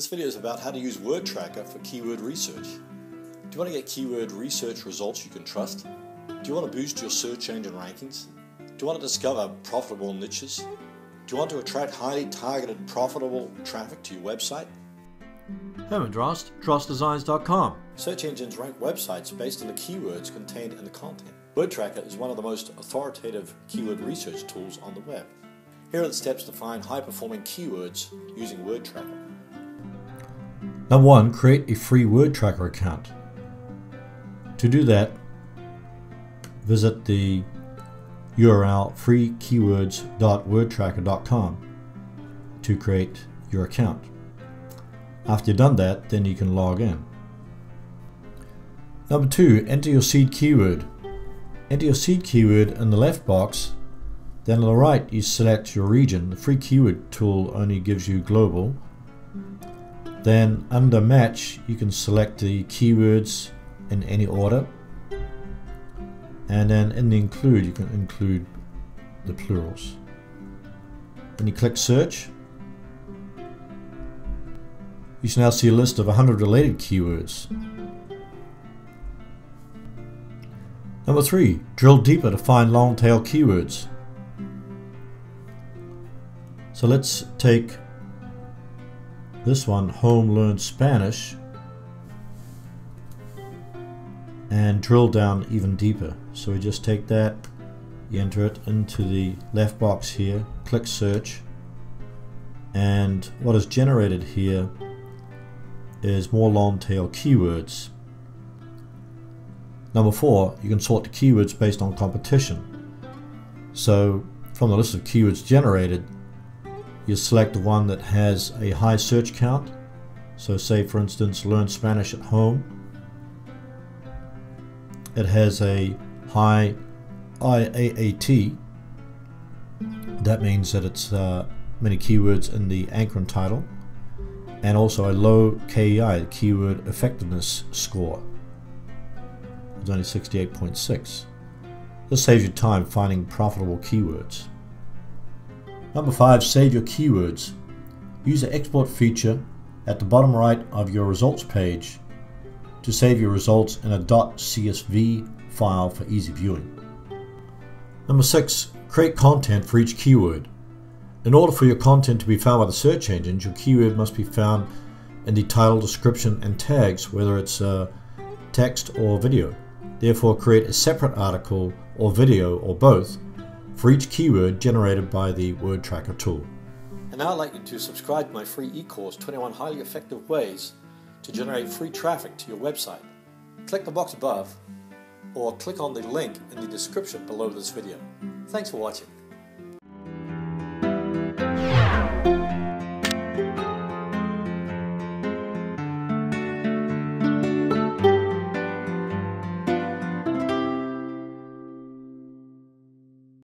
This video is about how to use Wordtracker for keyword research. Do you want to get keyword research results you can trust? Do you want to boost your search engine rankings? Do you want to discover profitable niches? Do you want to attract highly targeted profitable traffic to your website? Herman Drost, DrostDesigns.com. Search engines rank websites based on the keywords contained in the content. Wordtracker is one of the most authoritative keyword research tools on the web. Here are the steps to find high performing keywords using Wordtracker. Number one, create a free Wordtracker account. To do that, visit the URL freekeywords.wordtracker.com to create your account. After you've done that, then you can log in. Number two, enter your seed keyword. Enter your seed keyword in the left box. Then on the right, you select your region. The free keyword tool only gives you global. Then under match, you can select the keywords in any order. And then in the include, you can include the plurals. When you click search, you should now see a list of 100 related keywords. Number 3. Drill deeper to find long tail keywords. So let's take this one, Home Learn Spanish, and drill down even deeper. So we just take that, you enter it into the left box here, click search, and what is generated here is more long tail keywords. Number four, you can sort the keywords based on competition. So from the list of keywords generated, you select one that has a high search count. So say for instance, learn Spanish at home. It has a high IAAT. That means that it's uh, many keywords in the and title and also a low KEI, keyword effectiveness score. It's only 68.6. This saves you time finding profitable keywords. Number 5. Save your keywords. Use the export feature at the bottom right of your results page to save your results in a .csv file for easy viewing. Number 6. Create content for each keyword. In order for your content to be found by the search engines, your keyword must be found in the title, description, and tags, whether it's uh, text or video. Therefore, create a separate article or video or both for each keyword generated by the Wordtracker tool. And now I'd like you to subscribe to my free e-course 21 highly effective ways to generate free traffic to your website. Click the box above or click on the link in the description below this video. Thanks for watching.